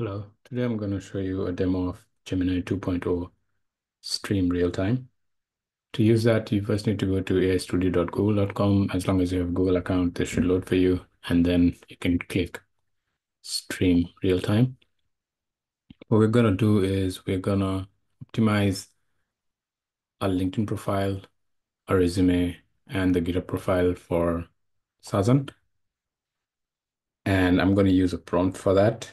Hello, today I'm going to show you a demo of Gemini 2.0 Stream Real-Time. To use that, you first need to go to aistudio.google.com. As long as you have a Google account, this should load for you, and then you can click Stream Real-Time. What we're going to do is we're going to optimize a LinkedIn profile, a resume, and the GitHub profile for Sazan. And I'm going to use a prompt for that.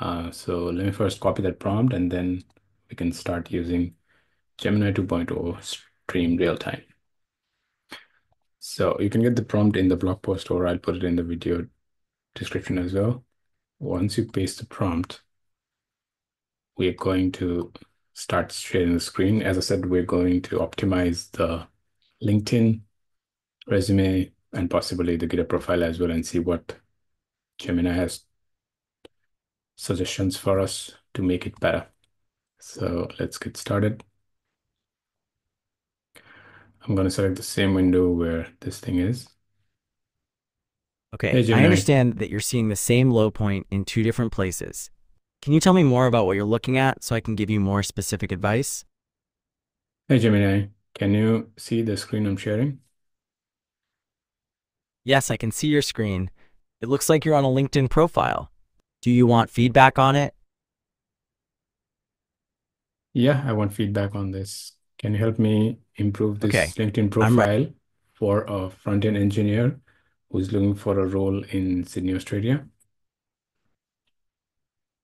Uh, so let me first copy that prompt and then we can start using Gemini 2.0 stream real time. So you can get the prompt in the blog post or I'll put it in the video description as well. Once you paste the prompt, we're going to start sharing the screen. As I said, we're going to optimize the LinkedIn resume and possibly the GitHub profile as well and see what Gemini has suggestions for us to make it better. So let's get started. I'm going to select the same window where this thing is. Okay, Hey, I understand that you're seeing the same low point in two different places. Can you tell me more about what you're looking at so I can give you more specific advice? Hey Gemini, can you see the screen I'm sharing? Yes, I can see your screen. It looks like you're on a LinkedIn profile. Do you want feedback on it? Yeah, I want feedback on this. Can you help me improve this Okay, LinkedIn profile for a front-end engineer who's looking for a role in Sydney, Australia?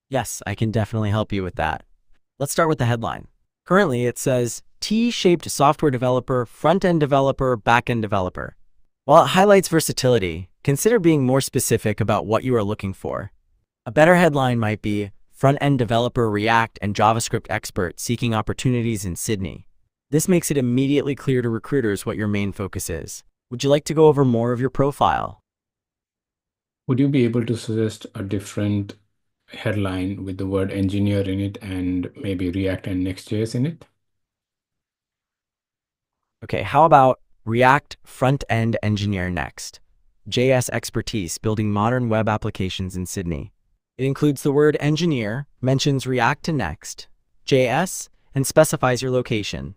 Yes, I can definitely help you with that. Let's start with the headline. Currently, it says T-shaped software developer, front-end developer, back-end developer. While it highlights versatility, consider being more specific about what you are looking for. A better headline might be Front-end developer React and JavaScript expert seeking opportunities in Sydney. This makes it immediately clear to recruiters what your main focus is. Would you like to go over more of your profile? Would you be able to suggest a different headline with the word engineer in it and maybe React and Next.js in it? Okay, how about React front-end engineer next? JS expertise building modern web applications in Sydney. It includes the word engineer, mentions React to Next, JS, and specifies your location.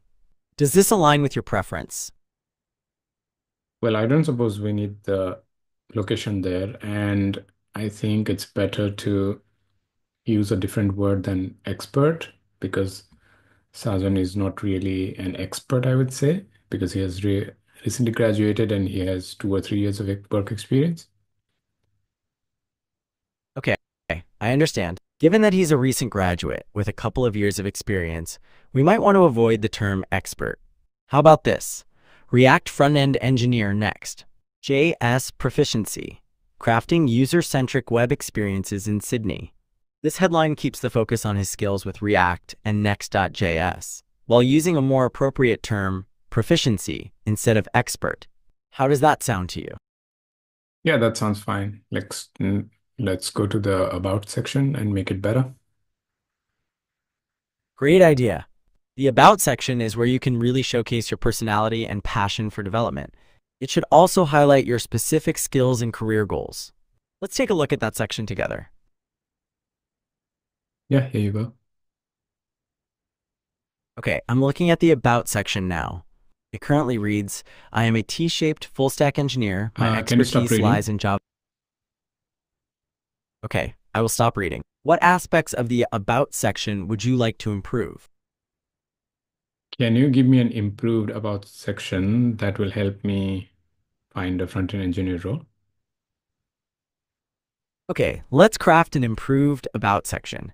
Does this align with your preference? Well, I don't suppose we need the location there, and I think it's better to use a different word than expert because Sazan is not really an expert, I would say, because he has re recently graduated and he has two or three years of work experience. Okay, I understand. Given that he's a recent graduate with a couple of years of experience, we might want to avoid the term expert. How about this? React front-end engineer next. JS proficiency. Crafting user-centric web experiences in Sydney. This headline keeps the focus on his skills with React and Next.js, while using a more appropriate term, proficiency, instead of expert. How does that sound to you? Yeah, that sounds fine. Mm, let's go to the about section and make it better. Great idea. The About section is where you can really showcase your personality and passion for development. It should also highlight your specific skills and career goals. Let's take a look at that section together. Yeah, here you go. Okay, I'm looking at the About section now. It currently reads, I am a T-shaped full-stack engineer. My Uh, can you stop expertise lies in Java. Okay, I will stop reading. What aspects of the About section would you like to improve? Can you give me an improved about section that will help me find a front-end engineer role? Okay, let's craft an improved About section.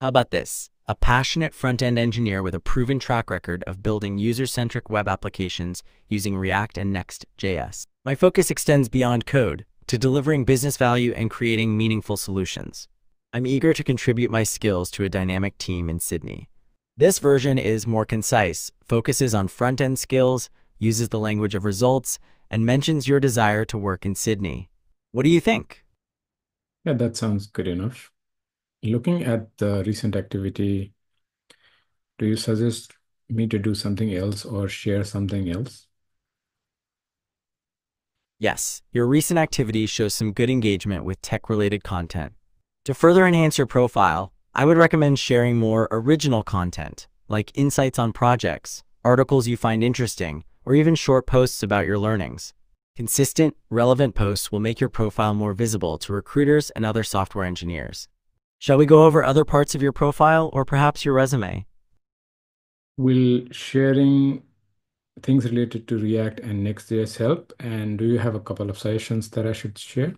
How about this? A passionate front-end engineer with a proven track record of building user-centric web applications using React and Next.js. My focus extends beyond code to delivering business value and creating meaningful solutions. I'm eager to contribute my skills to a dynamic team in Sydney. This version is more concise, focuses on front-end skills, uses the language of results, and mentions your desire to work in Sydney. What do you think? Yeah, that sounds good enough. Looking at the recent activity, do you suggest me to do something else or share something else? Yes, your recent activity shows some good engagement with tech-related content. To further enhance your profile, I would recommend sharing more original content, like insights on projects, articles you find interesting, or even short posts about your learnings. Consistent, relevant posts will make your profile more visible to recruiters and other software engineers. Shall we go over other parts of your profile or perhaps your resume? Will sharing things related to React and Next.js help? And do you have a couple of suggestions that I should share?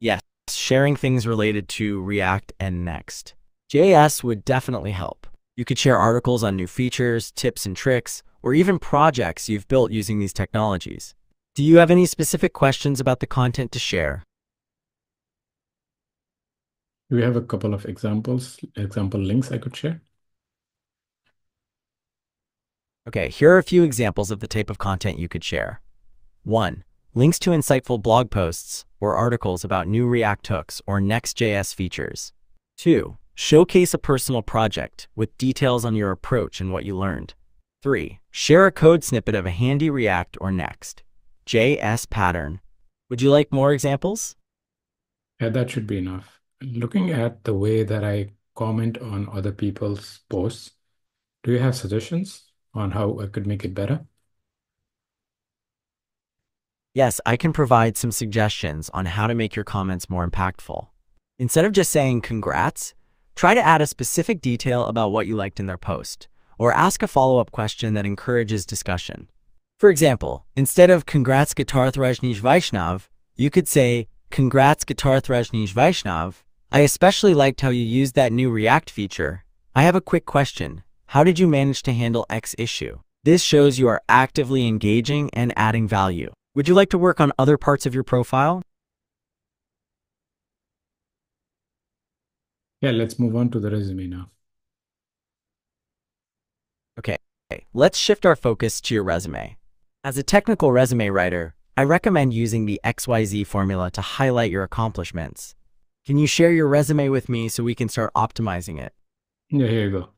Yes, sharing things related to React and Next. JS would definitely help. You could share articles on new features, tips and tricks, or even projects you've built using these technologies. Do you have any specific questions about the content to share? Do we have a couple of examples, example links I could share? Okay, here are a few examples of the type of content you could share. 1. Links to insightful blog posts or articles about new React hooks or Next.js features. 2. Showcase a personal project with details on your approach and what you learned. 3. Share a code snippet of a handy React or Next.js pattern. Would you like more examples? Yeah, that should be enough. Looking at the way that I comment on other people's posts, do you have suggestions? On how I could make it better? Yes, I can provide some suggestions on how to make your comments more impactful. Instead of just saying congrats, try to add a specific detail about what you liked in their post, or ask a follow-up question that encourages discussion. For example, instead of congrats Guitar Rajneesh Vaishnav, you could say congrats Guitar Rajneesh Vaishnav. I especially liked how you used that new React feature. I have a quick question. How did you manage to handle X issue? This shows you are actively engaging and adding value. Would you like to work on other parts of your profile? Yeah, let's move on to the resume now. Okay, let's shift our focus to your resume. As a technical resume writer, I recommend using the XYZ formula to highlight your accomplishments. Can you share your resume with me so we can start optimizing it? Yeah, here you go.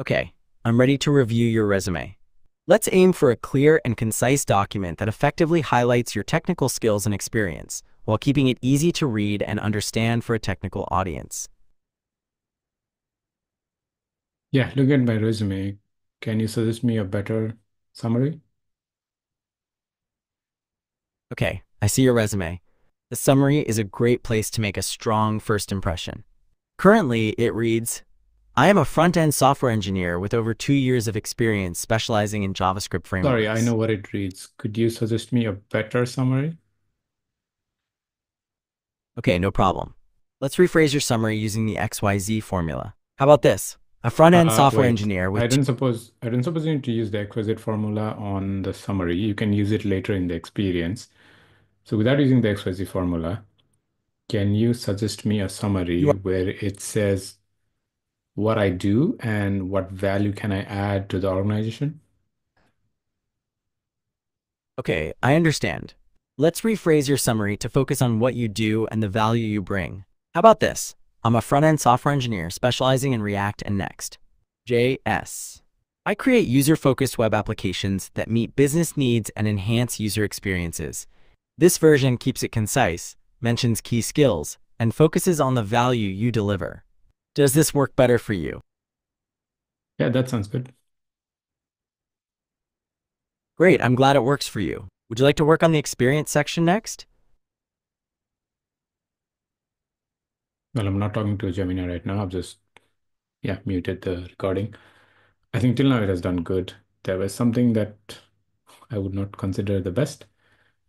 Okay, I'm ready to review your resume. Let's aim for a clear and concise document that effectively highlights your technical skills and experience, while keeping it easy to read and understand for a technical audience. Yeah, look at my resume. Can you suggest me a better summary? Okay, I see your resume. The summary is a great place to make a strong first impression. Currently, it reads, I am a front-end software engineer with over two years of experience specializing in JavaScript frameworks. Sorry, I know what it reads. Could you suggest me a better summary? Okay, no problem. Let's rephrase your summary using the XYZ formula. How about this? A front-end uh, software wait. engineer with I didn't suppose I didn't suppose you need to use the XYZ formula on the summary. You can use it later in the experience. So without using the XYZ formula, can you suggest me a summary where it says what I do and what value can I add to the organization? Okay, I understand. Let's rephrase your summary to focus on what you do and the value you bring. How about this? I'm a front-end software engineer specializing in React and Next. JS. I create user-focused web applications that meet business needs and enhance user experiences. This version keeps it concise, mentions key skills, and focuses on the value you deliver. Does this work better for you? Yeah, that sounds good. Great, I'm glad it works for you. Would you like to work on the experience section next? Well, I'm not talking to Gemini right now. I've just, yeah, muted the recording. I think till now it has done good. There was something that I would not consider the best,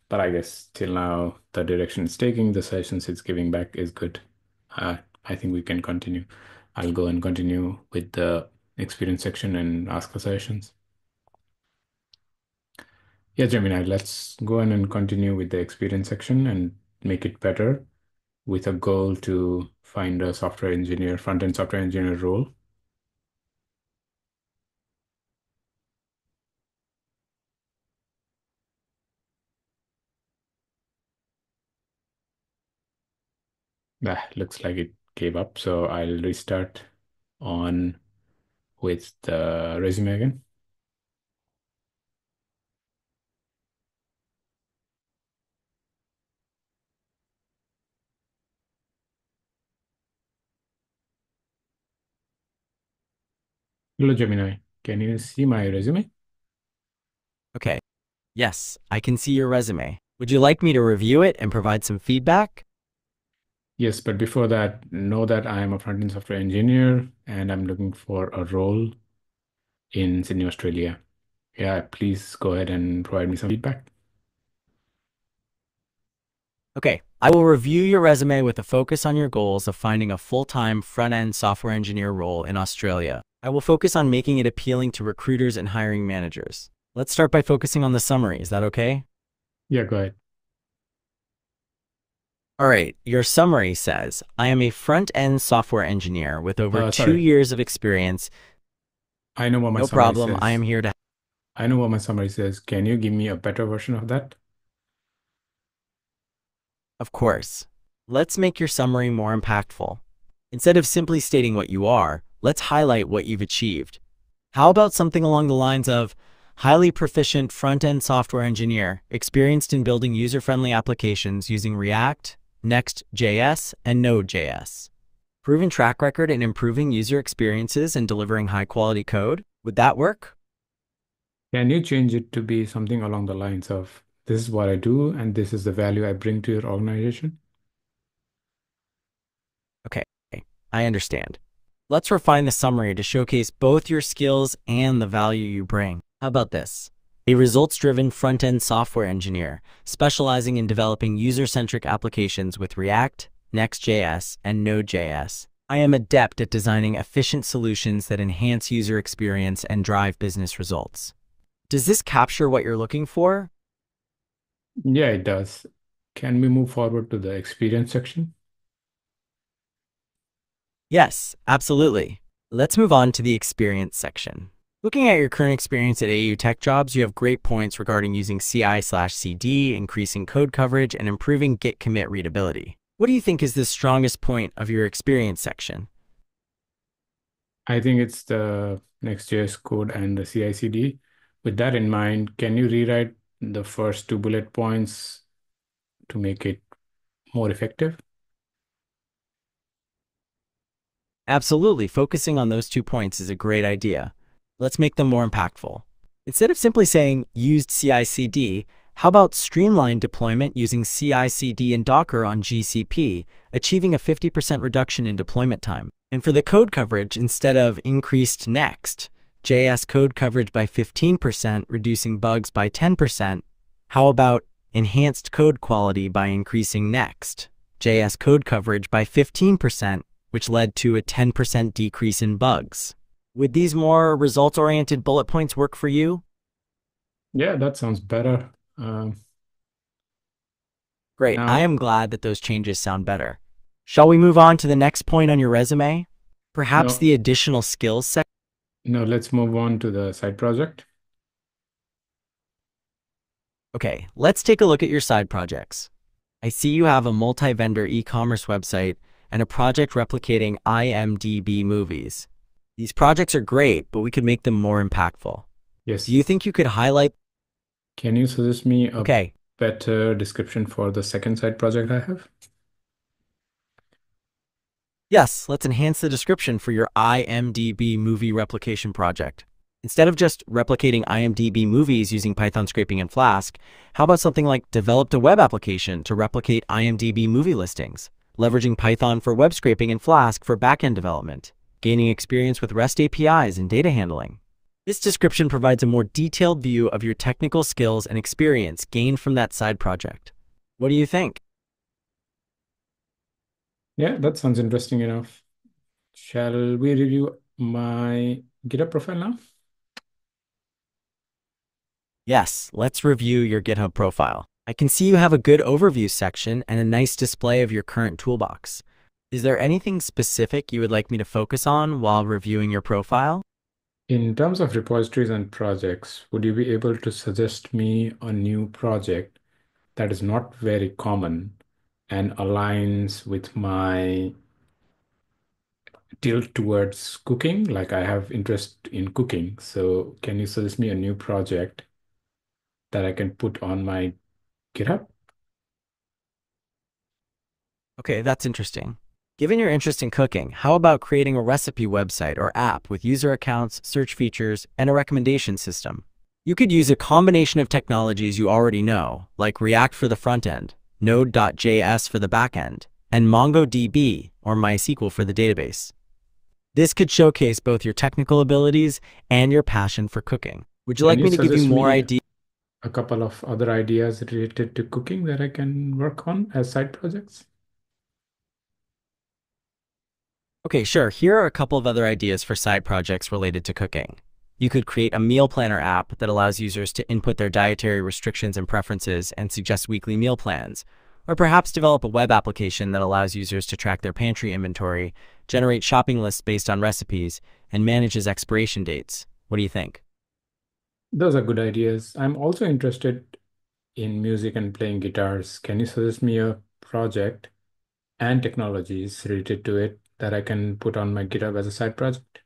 but I guess till now the direction it's taking, the sessions it's giving back is good. Uh, I think we can continue. I'll go and continue with the experience section and ask for suggestions. Yeah, Gemini, let's go on and continue with the experience section and make it better with a goal to find a software engineer, front-end software engineer role. That looks like it gave up. So I'll restart on with the resume again. Hello, Gemini. Can you see my resume? Okay. Yes, I can see your resume. Would you like me to review it and provide some feedback? Yes, but before that, know that I am a front-end software engineer and I'm looking for a role in Sydney, Australia. Yeah, please go ahead and provide me some feedback. Okay, I will review your resume with a focus on your goals of finding a full-time front-end software engineer role in Australia. I will focus on making it appealing to recruiters and hiring managers. Let's start by focusing on the summary. Is that okay? Yeah, go ahead. All right, your summary says, I am a front-end software engineer with over Uh, two years of experience. I know what my No summary problem, says. I am here to I know what my summary says. Can you give me a better version of that? Of course. Let's make your summary more impactful. Instead of simply stating what you are, let's highlight what you've achieved. How about something along the lines of highly proficient front-end software engineer, experienced in building user-friendly applications using React, Next.js, and Node.js. Proven track record in improving user experiences and delivering high-quality code? Would that work? Can you change it to be something along the lines of this is what I do and this is the value I bring to your organization? Okay, I understand. Let's refine the summary to showcase both your skills and the value you bring. How about this? A results-driven front-end software engineer specializing in developing user-centric applications with React, Next.js, and Node.js. I am adept at designing efficient solutions that enhance user experience and drive business results. Does this capture what you're looking for? Yeah, it does. Can we move forward to the experience section? Yes, absolutely. Let's move on to the experience section. Looking at your current experience at AU Tech Jobs, you have great points regarding using CI slash CD, increasing code coverage, and improving Git commit readability. What do you think is the strongest point of your experience section? I think it's the Next.js code and the CI/CD. With that in mind, can you rewrite the first two bullet points to make it more effective? Absolutely, focusing on those two points is a great idea. Let's make them more impactful. Instead of simply saying used CI/CD, how about streamlined deployment using CI/CD and Docker on GCP, achieving a 50% reduction in deployment time? And for the code coverage, instead of increased Next, JS code coverage by 15%, reducing bugs by 10%, how about enhanced code quality by increasing Next, JS code coverage by 15%, which led to a 10% decrease in bugs? Would these more results-oriented bullet points work for you? Yeah, that sounds better. Um, Great. now, I am glad that those changes sound better. Shall we move on to the next point on your resume? Perhaps no, the additional skills section? no, let's move on to the side project. Okay, let's take a look at your side projects. I see you have a multi-vendor e-commerce website and a project replicating IMDb movies. These projects are great, but we could make them more impactful. Yes. Do you think you could highlight? Can you suggest me a Okay, better description for the second side project I have? yes, let's enhance the description for your IMDb movie replication project. Instead of just replicating IMDb movies using Python scraping and Flask, how about something like developed a web application to replicate IMDb movie listings, leveraging Python for web scraping and Flask for backend development, gaining experience with REST APIs and data handling? This description provides a more detailed view of your technical skills and experience gained from that side project. What do you think? Yeah, that sounds interesting enough. Shall we review my GitHub profile now? Yes, let's review your GitHub profile. I can see you have a good overview section and a nice display of your current toolbox. Is there anything specific you would like me to focus on while reviewing your profile? In terms of repositories and projects, would you be able to suggest me a new project that is not very common and aligns with my tilt towards cooking? Like I have interest in cooking. So can you suggest me a new project that I can put on my GitHub? Okay, that's interesting. Given your interest in cooking, how about creating a recipe website or app with user accounts, search features, and a recommendation system? You could use a combination of technologies you already know, like React for the front end, Node.js for the back end, and MongoDB or MySQL for the database. This could showcase both your technical abilities and your passion for cooking. Would you Can like you me to give you more ideas? a couple of other ideas related to cooking that I can work on as side projects? Okay, sure. Here are a couple of other ideas for side projects related to cooking. You could create a meal planner app that allows users to input their dietary restrictions and preferences and suggest weekly meal plans. Or perhaps develop a web application that allows users to track their pantry inventory, generate shopping lists based on recipes, and manages expiration dates. What do you think? Those are good ideas. I'm also interested in music and playing guitars. Can you suggest me a project and technologies related to it that I can put on my GitHub as a side project?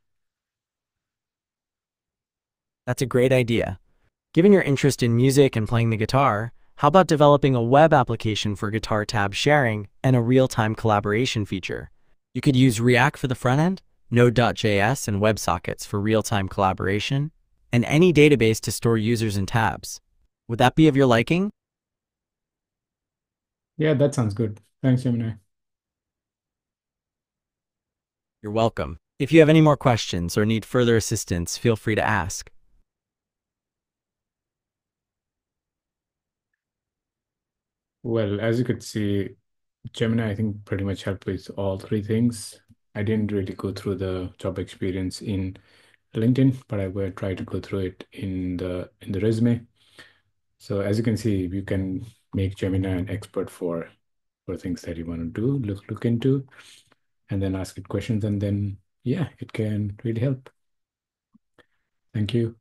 That's a great idea. Given your interest in music and playing the guitar, how about developing a web application for guitar tab sharing and a real-time collaboration feature? You could use React for the front end, Node.js and WebSockets for real-time collaboration, and any database to store users and tabs. Would that be of your liking? Yeah, that sounds good. Thanks, Gemini. You're welcome. If you have any more questions or need further assistance, feel free to ask. Well, as you could see, Gemini, I think, pretty much helped with all three things. I didn't really go through the job experience in LinkedIn, but I will try to go through it in the in the resume. So as you can see, you can make Gemini an expert for for things that you want to do, look look into, and then ask it questions, and then yeah, it can really help. Thank you.